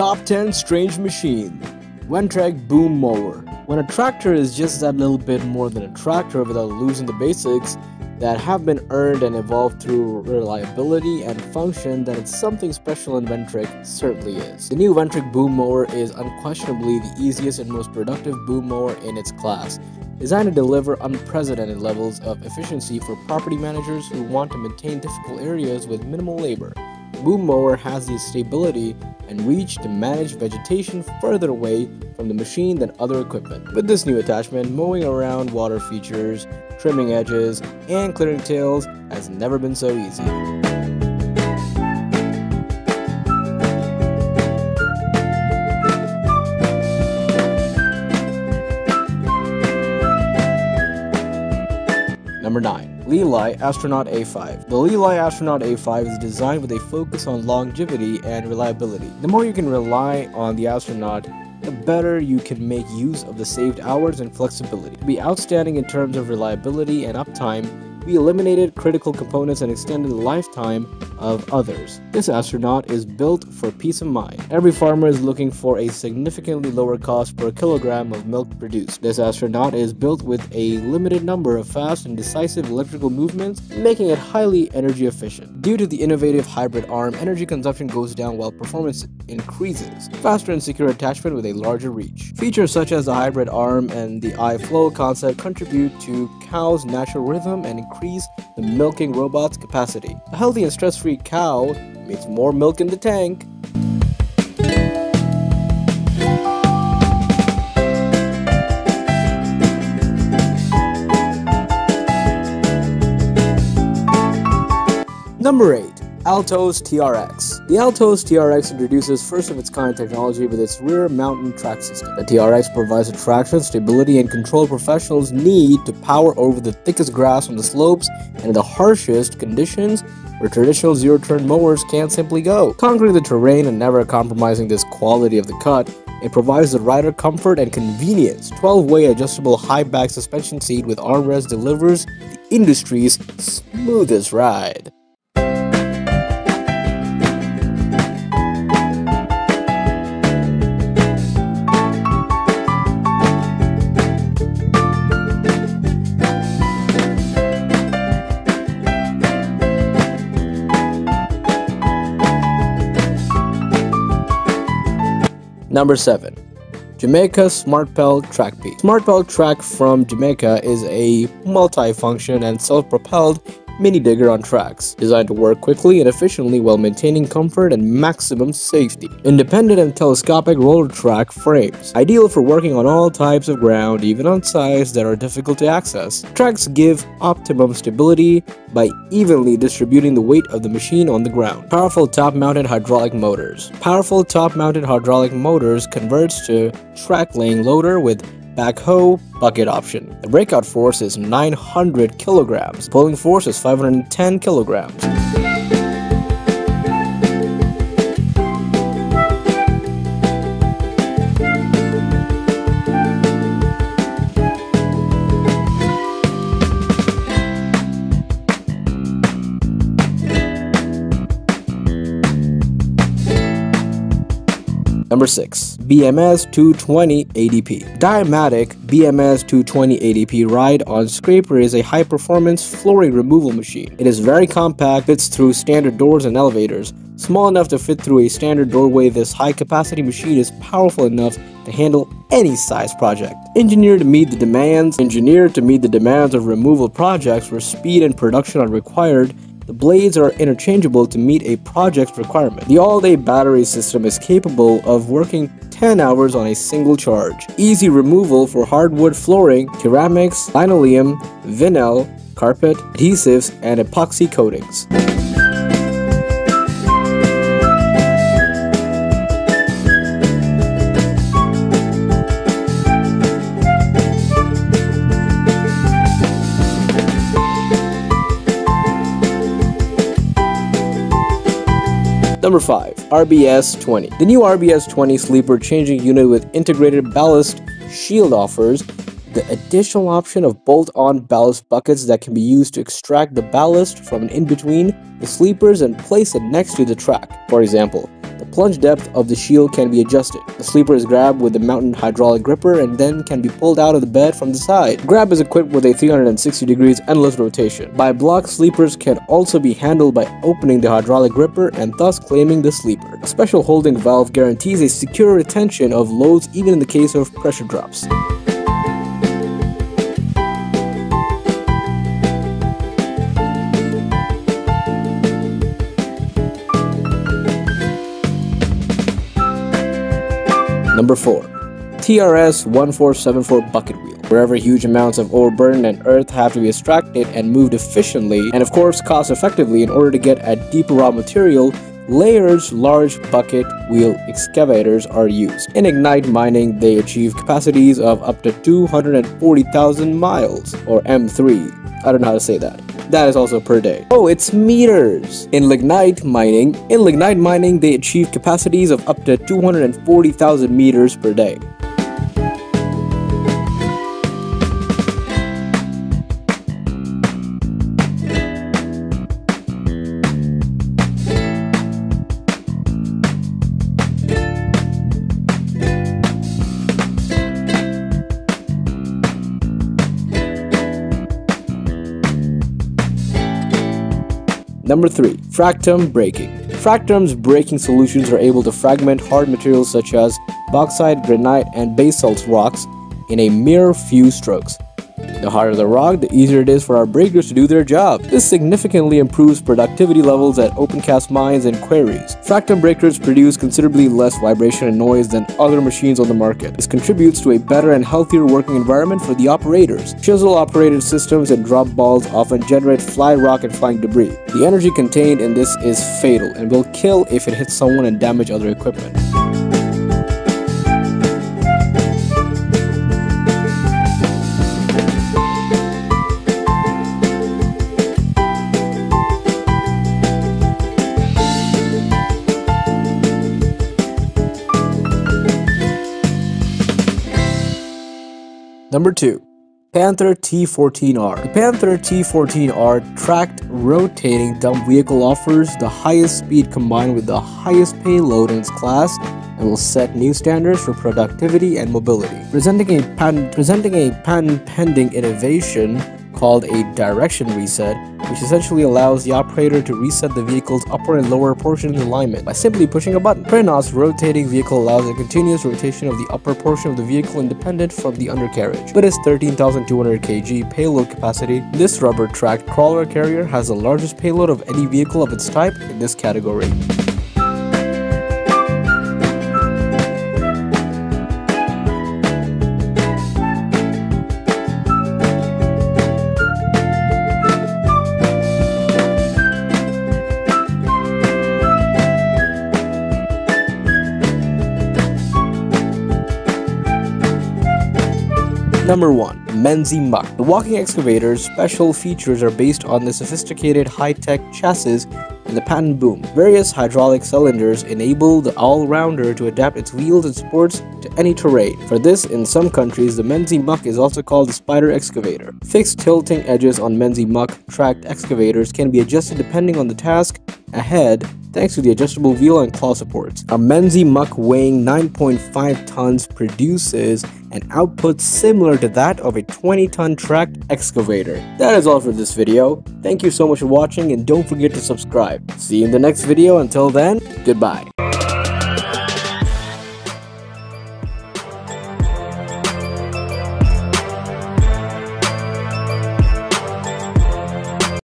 Top 10 Strange Machine Ventrac Boom Mower. When a tractor is just that little bit more than a tractor without losing the basics that have been earned and evolved through reliability and function, then it's something special and Ventrac certainly is. The new Ventrac Boom Mower is unquestionably the easiest and most productive boom mower in its class designed to deliver unprecedented levels of efficiency for property managers who want to maintain difficult areas with minimal labor. Boom mower has the stability and reach to manage vegetation further away from the machine than other equipment. With this new attachment, mowing around water features, trimming edges, and clearing tails has never been so easy. Number 9. Lely Astronaut A5. The Lely Astronaut A5 is designed with a focus on longevity and reliability. The more you can rely on the astronaut, the better you can make use of the saved hours and flexibility. To be outstanding in terms of reliability and uptime, we eliminated critical components and extended the lifetime of others. This astronaut is built for peace of mind. Every farmer is looking for a significantly lower cost per kilogram of milk produced. This astronaut is built with a limited number of fast and decisive electrical movements, making it highly energy efficient. Due to the innovative hybrid arm, energy consumption goes down while performance increases. Faster and secure attachment with a larger reach. Features such as the hybrid arm and the iFlow concept contribute to cow's natural rhythm and increase the milking robot's capacity. A healthy and stress-free cow means more milk in the tank. Number 8. Altoz TRX. The Altoz TRX introduces first of its kind technology with its rear mountain track system. The TRX provides the traction, stability, and control professionals need to power over the thickest grass on the slopes and the harshest conditions where traditional zero-turn mowers can't simply go. Conquering the terrain and never compromising this quality of the cut, it provides the rider comfort and convenience. 12-way adjustable high-back suspension seat with armrest delivers the industry's smoothest ride. Number 7. Jamaica SmartPel TrackP. SmartPel Track from Jamaica is a multi-function and self-propelled mini digger on tracks, designed to work quickly and efficiently while maintaining comfort and maximum safety. Independent and telescopic roller track frames, ideal for working on all types of ground, even on sites that are difficult to access. Tracks give optimum stability by evenly distributing the weight of the machine on the ground. Powerful top-mounted hydraulic motors. Powerful top-mounted hydraulic motors converts to track laying loader with backhoe bucket option. The breakout force is 900 kilograms. Pulling force is 510 kilograms. Number 6. BMS 220 ADP. Dymatic BMS 220 ADP ride on scraper is a high-performance flooring removal machine. It is very compact, fits through standard doors and elevators. Small enough to fit through a standard doorway, this high-capacity machine is powerful enough to handle any size project. Engineered to meet the demands, engineered to meet the demands of removal projects where speed and production are required, the blades are interchangeable to meet a project's requirement. The all-day battery system is capable of working 10 hours on a single charge. Easy removal for hardwood flooring, ceramics, linoleum, vinyl, carpet, adhesives, and epoxy coatings. Number 5. RBS 20. The new RBS 20 sleeper changing unit with integrated ballast shield offers the additional option of bolt-on ballast buckets that can be used to extract the ballast from in between the sleepers and place it next to the track. For example, The plunge depth of the shield can be adjusted. The sleeper is grabbed with the mounted hydraulic gripper and then can be pulled out of the bed from the side. Grab is equipped with a 360 degrees endless rotation. Bi-block sleepers can also be handled by opening the hydraulic gripper and thus claiming the sleeper. A special holding valve guarantees a secure retention of loads even in the case of pressure drops. Number 4. TRS 1474 bucket wheel. Wherever huge amounts of overburden and earth have to be extracted and moved efficiently and of course cost effectively in order to get at deeper raw material, Layer's large bucket wheel excavators are used. In lignite mining, they achieve capacities of up to 240,000 miles, or M3. I don't know how to say that. That is also per day. Oh, it's meters! In lignite mining, in lignite mining, they achieve capacities of up to 240,000 meters per day. Number 3. Fractum Breaking Fractum's breaking solutions are able to fragment hard materials such as bauxite, granite, and basalt rocks in a mere few strokes. The harder the rock, the easier it is for our breakers to do their job. This significantly improves productivity levels at open cast mines and quarries. Fractum breakers produce considerably less vibration and noise than other machines on the market. This contributes to a better and healthier working environment for the operators. Chisel-operated systems and drop balls often generate fly rock and flying debris. The energy contained in this is fatal and will kill if it hits someone and damage other equipment. Number 2. Panther T14R. The Panther T14R tracked rotating dump vehicle offers the highest speed combined with the highest payload in its class and will set new standards for productivity and mobility. Presenting a patent, presenting a patent pending innovation called a direction reset, which essentially allows the operator to reset the vehicle's upper and lower portion alignment by simply pushing a button. Prinoth's rotating vehicle allows a continuous rotation of the upper portion of the vehicle independent from the undercarriage. With its 13,200 kg payload capacity, this rubber-tracked crawler carrier has the largest payload of any vehicle of its type in this category. Number 1. Menzi Muck. The walking excavator's special features are based on the sophisticated high-tech chassis and the patent boom. Various hydraulic cylinders enable the all-rounder to adapt its wheels and supports to any terrain. For this, in some countries, the Menzi Muck is also called the spider excavator. Fixed tilting edges on Menzi Muck tracked excavators can be adjusted depending on the task ahead thanks to the adjustable wheel and claw supports. A Menzi Muck weighing 9.5 tons produces an output similar to that of a 20-ton tracked excavator. That is all for this video. Thank you so much for watching and don't forget to subscribe. See you in the next video. Until then, goodbye.